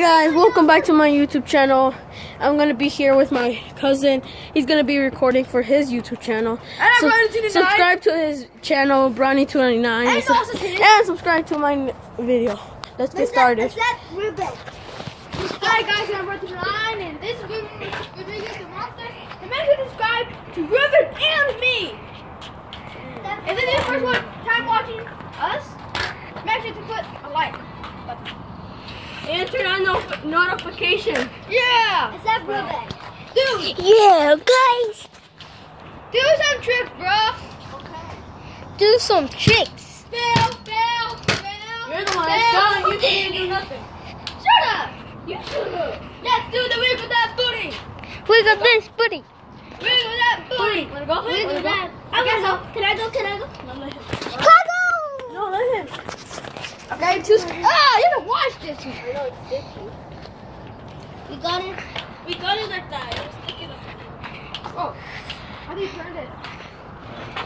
guys, welcome back to my YouTube channel. I'm gonna be here with my cousin. He's gonna be recording for his YouTube channel. And I'm So- subscribe to his channel, Brownie299. And So- and subscribe to my video. Let's get started. Hi guys, I'm Line, and this is Ruben Rodriguez the Monster. And make sure to subscribe to Ruben and me. If this is your first one time watching us, make sure to put a like. And turn on no- notification. Yeah. Is that Ruben? Dude, Yeah, guys, do some tricks, bro. Okay. Do some tricks. Fail, fail, fail. You're the one fail. that's telling you can't do nothing. Shut up. You shut up. Let's do the wiggle that booty. Wiggle this booty. Wiggle that booty. Wanna go? Wiggle Wanna go? that. I can go. Can I go? Can I go? Cuddle! No, let him. Okay, two. Ah, you have to watch this. I know it's sticky. We got it. We got it like that. It was sticky like Oh, how do you turn it?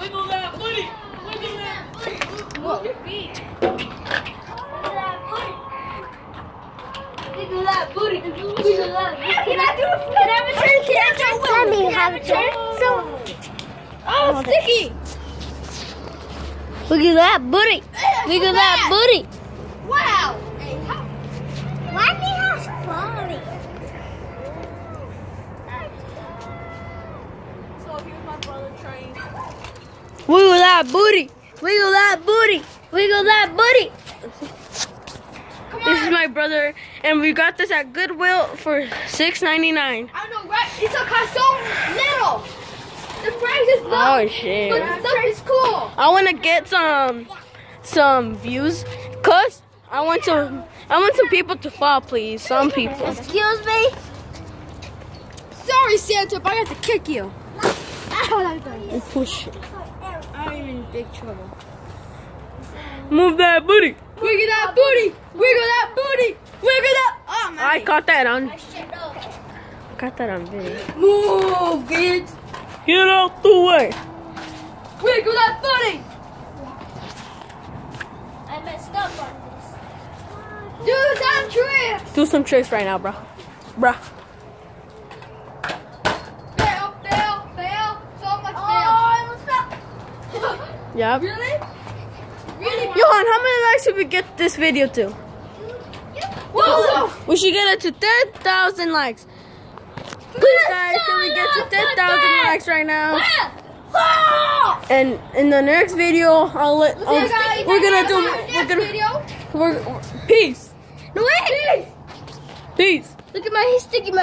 Wiggle that booty. Wiggle that booty. Move your feet. Wiggle that booty. Wiggle that booty. Can I do it? Can I have a turn? Can I turn? Let me have a turn. So, Oh, it's sticky. at that booty. Look at that booty. Wow. Let me have funny. So here's my brother trying. Wiggle that booty. Wiggle that booty. Wiggle that booty. This is my brother, and we got this at Goodwill for six ninety nine. I know, right? It's a car so little. The price is low. Oh shit! But the stuff is cool. I want to get some some views, cause I want some I want some people to follow, please. Some people. Excuse me? Sorry, Santa, but I have to kick you. And push. it. I'm in big trouble. Move that booty. Wiggle that booty! Wiggle that booty! Wiggle that! Oh, man. I caught that on. Got that on video. Move, bitch! Get out the way. Wiggle that booty! I messed up on this. Do some tricks! Do some tricks right now, bro. Bruh. Fail, fail, fail. So much Oh, fail. I almost fell. Yep. Really? Really? Johan, how many likes should we get this video to? Whoa, whoa! We should get it to 10,000 likes. Please, guys, can we get to 10,000 likes right now? And in the next video, I'll let. I'll, guys we're gonna do. We're gonna. video. We're, peace. No, wait! Peace. Look at my sticky mouth.